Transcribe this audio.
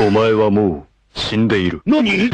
お前はもう死んでいる。何？